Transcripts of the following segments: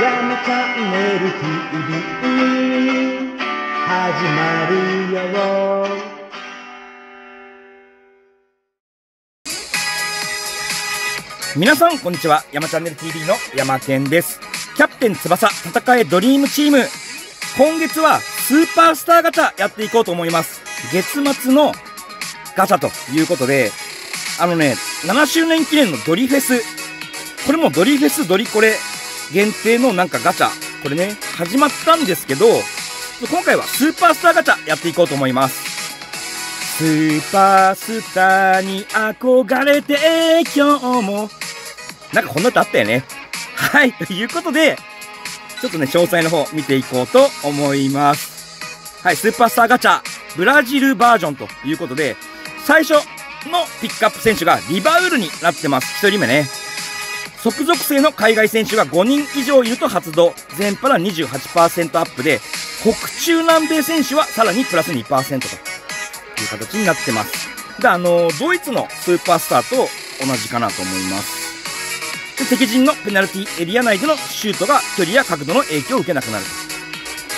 山チャンネル TV 始まるよ皆さんこんにちは。山チャンネル TV の山健です。キャプテン翼戦えドリームチーム。今月はスーパースターガチャやっていこうと思います。月末のガチャということであのね7周年記念のドリフェス。これもドリフェスドリコレ。限定のなんかガチャこれね始まったんですけど今回はスーパースターガチャやっていこうと思いますスーパースターに憧れて今日もなんかこんな歌あったよね。はい、ということで、ちょっとね、詳細の方見ていこうと思います。はい、スーパースターガチャ、ブラジルバージョンということで、最初のピックアップ選手がリバウルになってます。1人目ね。即属性の海外選手が5人以上いると発動。全パラ28%アップで、北中南米選手はさらにプラス2%という形になってます。で、あの、ドイツのスーパースターと同じかなと思います。で敵陣のペナルティエリア内でのシュートが距離や角度の影響を受けなくなる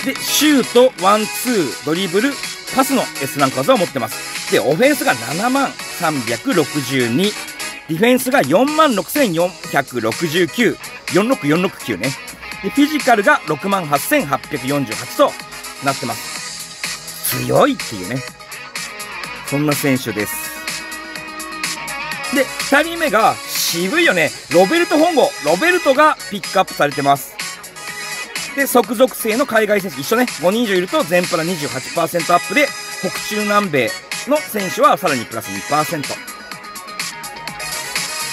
でシュートワンツードリブルパスの S ランク技を持ってますでオフェンスが7万362ディフェンスが4万6469 46469ねでフィジカルが6万8848となってます強いっていうねそんな選手ですで2人目が渋いよね。ロベルト本郷。ロベルトがピックアップされてます。で、即属性の海外選手一緒ね。5人以上いると全パラ28%アップで、北中南米の選手はさらにプラス2%。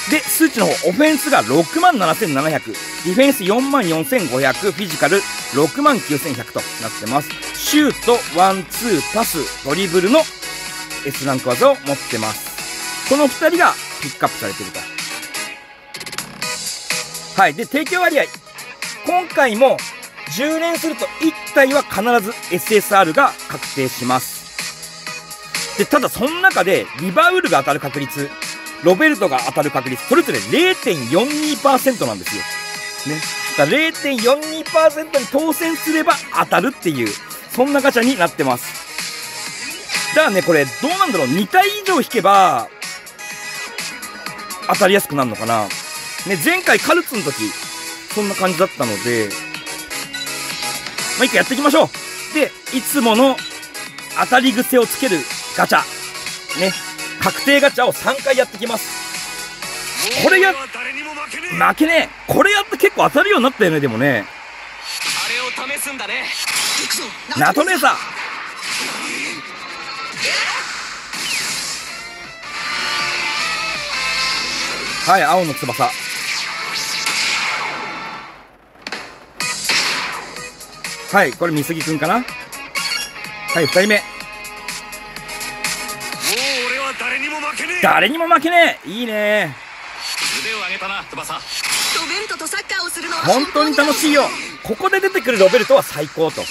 で、数値の方、オフェンスが67,700、ディフェンス4万4500、フィジカル6万9100となってます。シュート、ワン、ツー、パス、ドリブルの S ランク技を持ってます。この2人がピックアップされてると。はい。で、提供割合。今回も10連すると1体は必ず SSR が確定します。で、ただその中でリバウルが当たる確率、ロベルトが当たる確率、それぞれ0.42%なんですよ。ね。だから0.42%に当選すれば当たるっていう、そんなガチャになってます。だからね、これ、どうなんだろう ?2 体以上引けば、当たりやすくなるのかなね、前回カルツの時、そんな感じだったので、まあ、一回やっていきましょう。で、いつもの当たり癖をつけるガチャ。ね、確定ガチャを3回やってきます。これや、負けねえ。これやって結構当たるようになったよね、でもね。あれを試すんだね。ナト姉さん。はい、青の翼。はい、これ、美杉くんかなはい、二人目。誰にも負けねえいいね腕を上げたな、翼。ロベルトとサッカーをするのは本当に楽しいよここで出てくるロベルトは最高と。ね、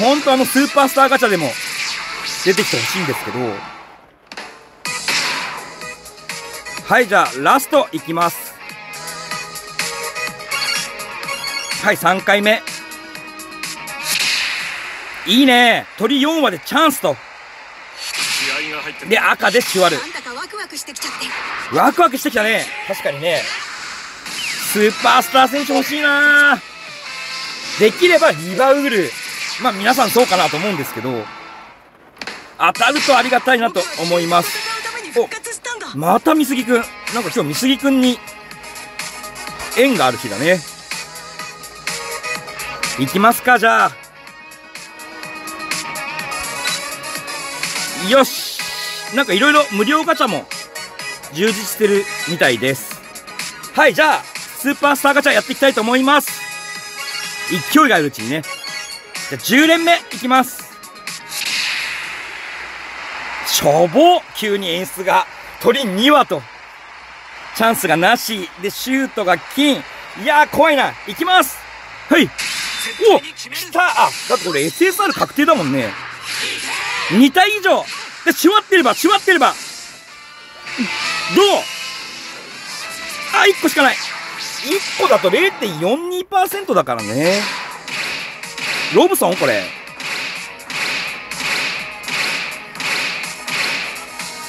本当あのスーパースターガチャでも出てきてほしいんですけど、はい、じゃあ、ラストいきます。はい、3回目。いいね鳥4話でチャンスと。で、赤でシュワル。ワクワクしてきちゃって。ワクワクしてきたね。確かにね。スーパースター選手欲しいなできればリバウル。まあ皆さんそうかなと思うんですけど、当たるとありがたいなと思います。お、また美杉くん。なんか今日美杉くんに縁がある日だね。行きますか、じゃあ。よしなんかいろいろ無料ガチャも充実してるみたいです。はい、じゃあ、スーパースターガチャやっていきたいと思います。勢いがあるうちにね。じゃあ、10連目いきます。しょぼ急に演出が。鳥2羽と。チャンスがなし。で、シュートが金。いやー、怖いな。いきますはいお来たあだってこれ SSR 確定だもんね2体以上でしわってればしわってればどう？あ1個しかない1個だと0.42%だからね。ロブソン？これ。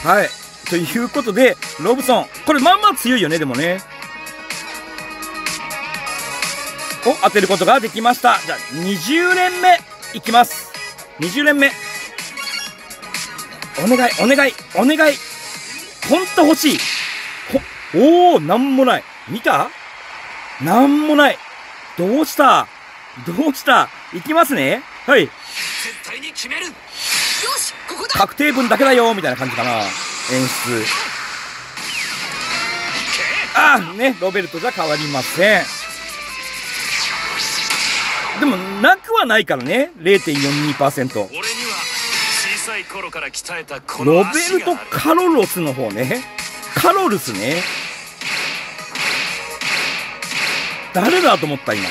はい。ということで、ロブソン。これまんまあ強いよね、でもね。を当てることができました。じゃあ、20連目いきます。20連目。お願い、お願い、お願い。ほんと欲しい。ほ、おー、なんもない。見た？なんもない。どうした？どうした？いきますね。はい。絶対に決めるよしここだ確定分だけだよみたいな感じかな。演出。あー、ね、ロベルトじゃ変わりません。でも、なくはないからね。0.42%。俺にい頃から鍛えたこのロベルトカロロスの方ね。カロルスね。誰だと思った今。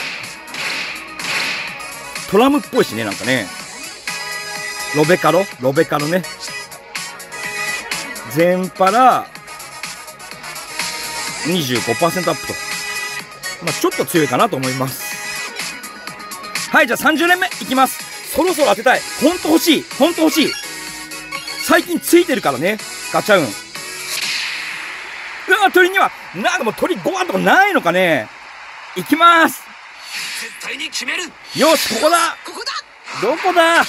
トラムっぽいしね、なんかね。ロベカロ？ロベカロね。全パラ25%アップと。まあちょっと強いかなと思います。はい、じゃあ30連目いきます。そろそろ当てたい。ほんと欲しい。ほんと欲しい。最近ついてるからね。ガチャ運。うわ、鳥には、なんかもう鳥5羽とかないのかね。いきます。絶対に決めるよし、ここだ。ここだどこだ？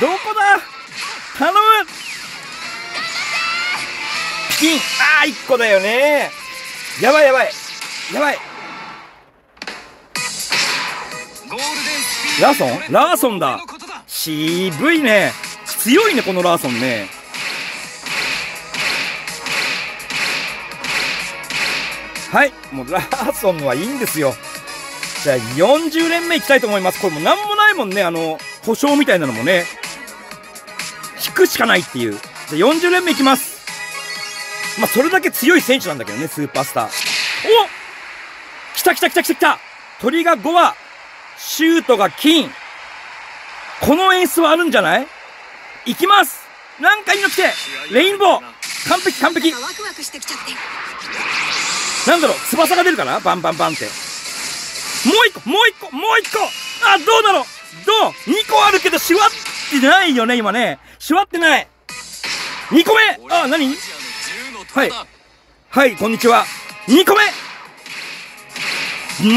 どこだ？頼むピキンあー、1個だよね。やばいやばい。やばい。ラーソン？ラーソンだ渋いね。強いね、このラーソンね。はい。もうラーソンはいいんですよ。じゃあ40連目いきたいと思います。これもうなんもないもんね。あの、保証みたいなのもね。引くしかないっていう。じゃあ40連目いきます。まあ、それだけ強い選手なんだけどね、スーパースター。お来た来た来た来た来た鳥が5羽シュートが金この演出はあるんじゃない？いきます。なんかいいの来て。レインボー。完璧完璧。なんだろう翼が出るかな？バンバンバンって。もう一個もう一個もう一個。あ、どうだろう。どう ?2 個あるけど、しわってないよね、今ね。しわってない。2個目。あ、何？アジアの銃の虎だはい、こんにちは。2個目。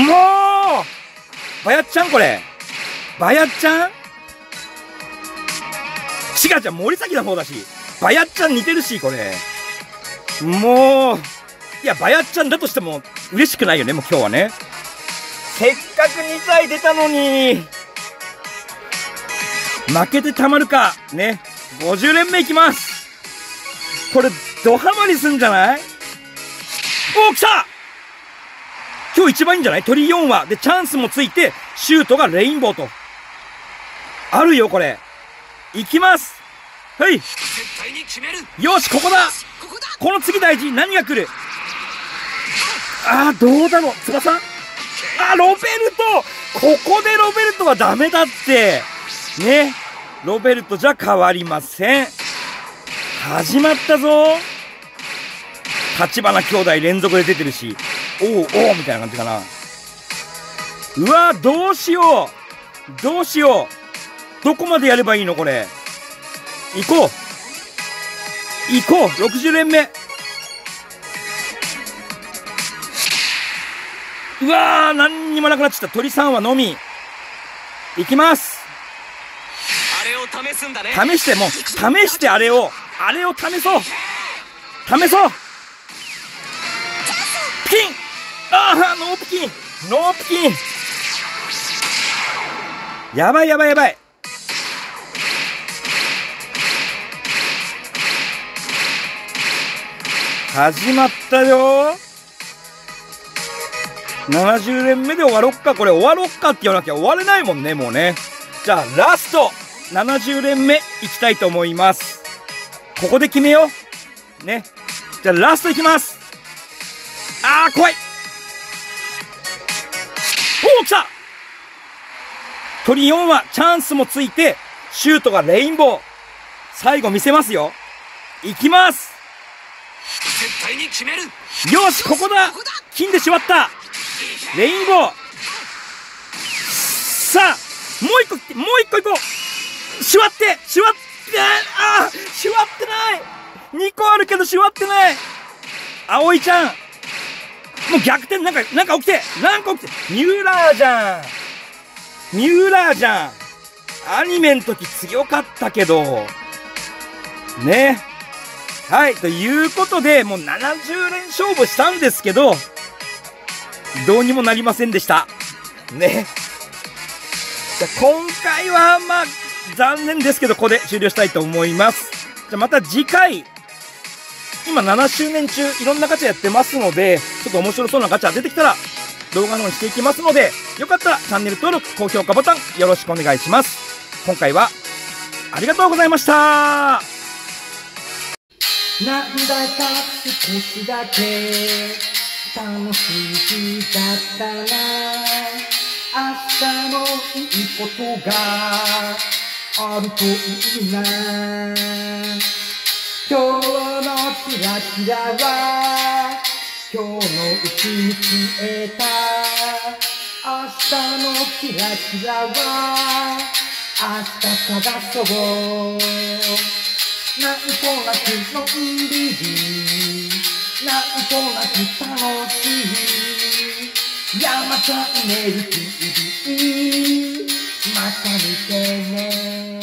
もう！バヤっちゃんこれ。バヤっちゃん？違う違う、森崎の方だし。バヤっちゃん似てるし、これ。もう、いや、バヤっちゃんだとしても嬉しくないよね、もう今日はね。せっかく2体出たのに。負けてたまるか。ね。50連目いきます。これ、ドハマりすんじゃない？お、来た今日一番いいんじゃない？鳥4羽。で、チャンスもついて、シュートがレインボーと。あるよ、これ。いきますはい。絶対に決める。よし、ここだ。ここだ。この次大事何が来る？あー、どうだろう。翼？あ、ロベルト！ここでロベルトはダメだって。ね。ロベルトじゃ変わりません。始まったぞ。立花兄弟連続で出てるし、おうおうみたいな感じかな。うわどうしよう。どうしよう。どこまでやればいいのこれ？行こう。行こう !60 連目。うわー何にもなくなっちゃった鳥さんはのみ。行きます。あれを試すんだね。試してもう試してあれを。あれを試そう。試そう。ピキン。ああノーピキン。ノーピキン。やばいやばいやばい始まったよ。70連目で終わろっか。これ終わろっかって言わなきゃ終われないもんねもうね。じゃあラスト。70連目いきたいと思います。ここで決めよう。ね。じゃあラストいきます。あー怖い。おお来た。鳥4はチャンスもついてシュートがレインボー。最後見せますよ。いきます。よしここだ。金で縛った。レインボー。さあもう一個もう一個いこう。しわってしわってああしわってない。2個あるけどしわってない。葵ちゃん。もう逆転なんかなんか起きて。なんか起きて。ミューラーじゃん。ミューラーじゃん。アニメの時強かったけど。ねはいということでもう70連勝負したんですけどどうにもなりませんでした。ね。じゃ今回はまあ残念ですけどここで終了したいと思います。じゃまた次回今7周年中いろんなガチャやってますのでちょっと面白そうなガチャ出てきたら動画の方にしていきますのでよかったらチャンネル登録高評価ボタンよろしくお願いします。今回はありがとうございました。なんだか少しだけ楽しい日だったな明日もいいことがあるといいな。今日のキラキラは今日のうちに消えた。明日のキラキラは明日探そう。なんとなくのんびりなんとなく楽しい。山チャンネル TV また見てね。